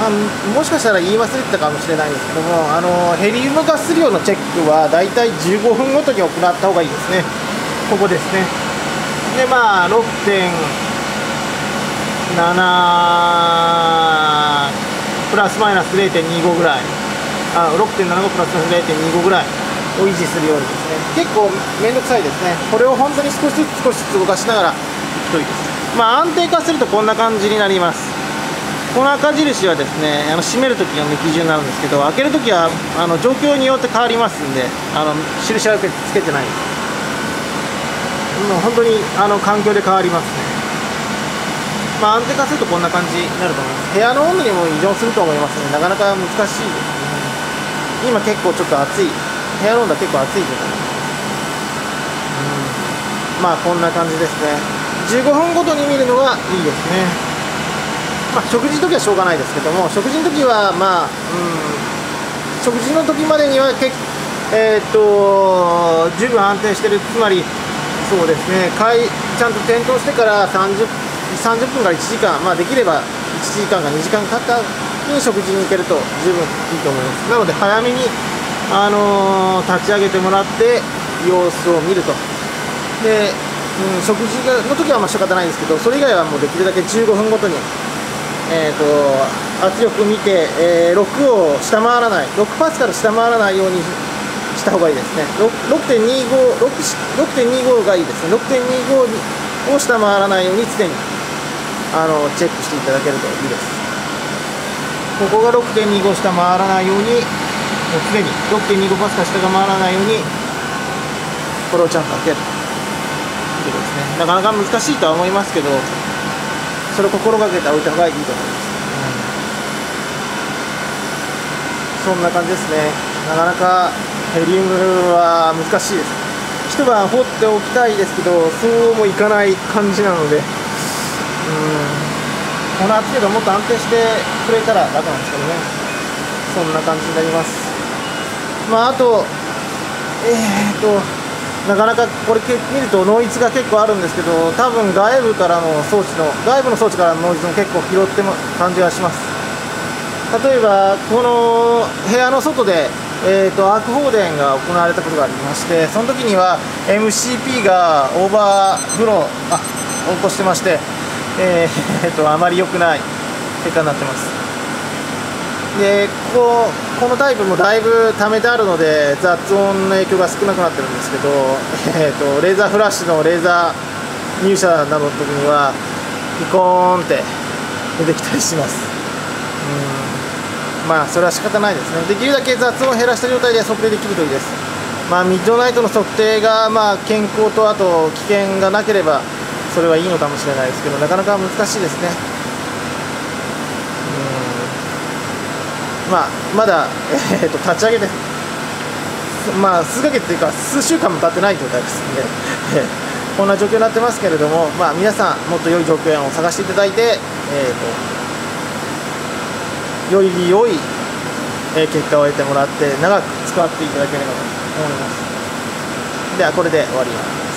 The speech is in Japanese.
あもしかしたら言い忘れてたかもしれないんですけどもあのヘリウムガス量のチェックはだいたい15分ごとに行った方がいいですね。ここですね。でまあ6.7プラスマイナス0.25ぐらい。あ6.75プラスマイナス0.25ぐらい。を維持するようにですね。結構面倒くさいですね。これを本当に少しずつ少しずつ動かしながらいくといいです。まあ安定化するとこんな感じになります。この赤印はですねあの閉めるときの基準なんですけど開けるときはあの状況によって変わりますんであの印はつけてないです。もう本当にあの環境で変わりますね。まあ安定化するとこんな感じになると思います。部屋の温度にも依存すると思いますのでなかなか難しいですね。今結構ちょっと暑い。部屋の温度は結構暑い状態。うん。まあこんな感じですね。15分ごとに見るのがいいですね。まあ、食事の時はしょうがないですけども食事の時はまあ、うん、食事の時までにはけえー、っと十分安定してる。つまりそうですねちゃんと点灯してから30 30分から1時間、まあ、できれば1時間か2時間経ったに食事に行けると十分いいと思います。なので早めに、あのー、立ち上げてもらって様子を見ると。で、うん、食事の時はまあ仕方ないんですけどそれ以外はもうできるだけ15分ごとにえーと、圧力見て、えー、6を下回らない6パスカル下回らないようにした方がいいですね。6.25がいいですね。6.25を下回らないように常にあのチェックしていただけるといいです。ここが6.25下回らないようにもう常に6.25パスカル下が回らないようにこれをちゃんと開ける。ということですね。なかなか難しいとは思いますけどそれを心がけておいた方がいいと思います、うん、そんな感じですね。なかなかヘリウムは難しいです。一晩掘っておきたいですけどそうもいかない感じなので。うん。この圧力がもっと安定してくれたら楽なんですけどね。そんな感じになります。まああとえー、っとなかなかこれ見るとノイズが結構あるんですけど多分外部からの装置の外部の装置からのノイズも結構拾っても感じがします。例えばこの部屋の外で、えーと、アーク放電が行われたことがありましてその時には MCP がオーバーフローあ起こしてまして、えー、えー、とあまり良くない結果になってます。でこここのタイプもだいぶ溜めてあるので雑音の影響が少なくなってるんですけど、えーと、レーザーフラッシュのレーザー入射などの時にはピコーンって出てきたりします。うん。まあそれは仕方ないですね。できるだけ雑音を減らした状態で測定できるといいです。まあミッドナイトの測定がまあ健康とあと危険がなければそれはいいのかもしれないですけどなかなか難しいですね。まあ、まだ、えーと、立ち上げて、まあ、数ヶ月というか、数週間も経ってない状態ですので、こんな状況になってますけれども、まあ、皆さん、もっと良い状況を探していただいて、えーと、より良い、結果を得てもらって、長く使っていただければと思います。では、これで終わります。